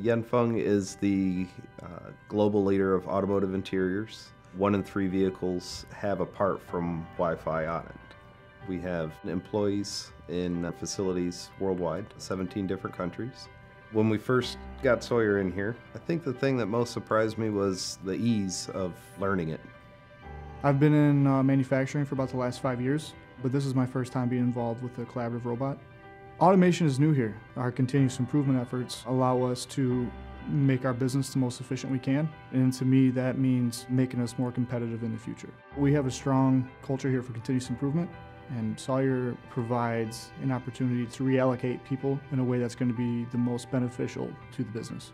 Yanfeng is the uh, global leader of automotive interiors. One in three vehicles have a part from YFAI on it. We have employees in facilities worldwide, 17 different countries. When we first got Sawyer in here, I think the thing that most surprised me was the ease of learning it. I've been in uh, manufacturing for about the last five years, but this is my first time being involved with a collaborative robot. Automation is new here. Our continuous improvement efforts allow us to make our business the most efficient we can, and to me that means making us more competitive in the future. We have a strong culture here for continuous improvement, and Sawyer provides an opportunity to reallocate people in a way that's going to be the most beneficial to the business.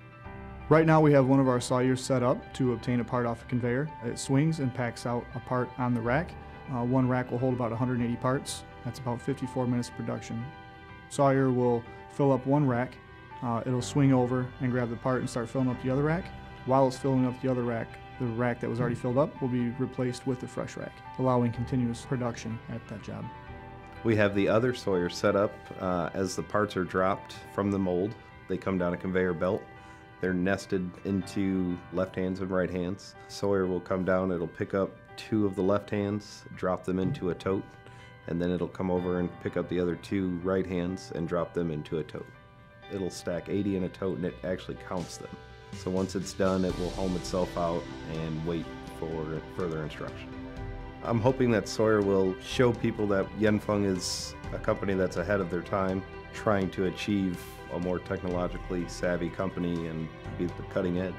Right now we have one of our sawyers set up to obtain a part off a conveyor. It swings and packs out a part on the rack. Uh, one rack will hold about 180 parts. That's about 54 minutes of production. Sawyer will fill up one rack, uh, it'll swing over and grab the part and start filling up the other rack. While it's filling up the other rack, the rack that was already filled up will be replaced with the fresh rack, allowing continuous production at that job. We have the other Sawyer set up uh, as the parts are dropped from the mold. They come down a conveyor belt. They're nested into left hands and right hands. Sawyer will come down, it'll pick up two of the left hands, drop them into a tote, and then it'll come over and pick up the other two right hands and drop them into a tote. It'll stack 80 in a tote and it actually counts them. So once it's done, it will home itself out and wait for further instruction. I'm hoping that Sawyer will show people that Yanfeng is a company that's ahead of their time, trying to achieve a more technologically savvy company and be the cutting edge.